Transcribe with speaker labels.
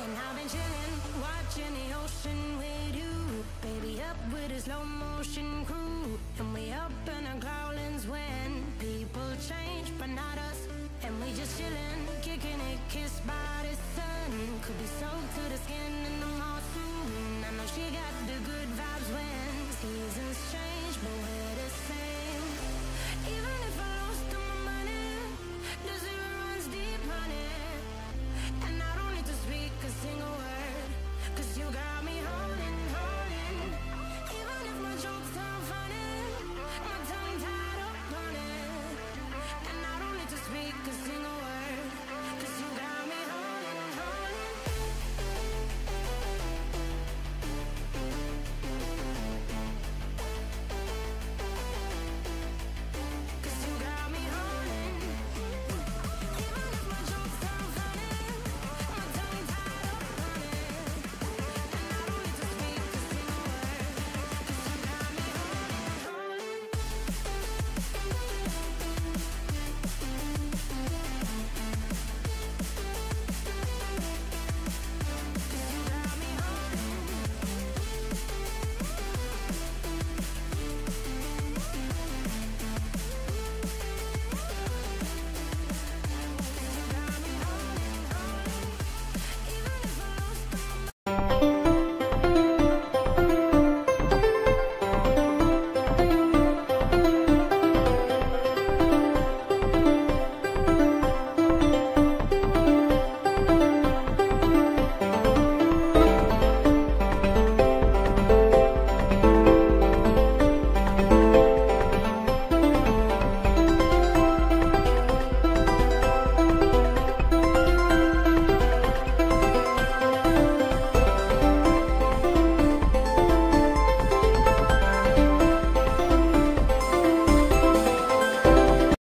Speaker 1: And I've been chilling, watching the ocean with you. Baby, up with a slow motion crew. And we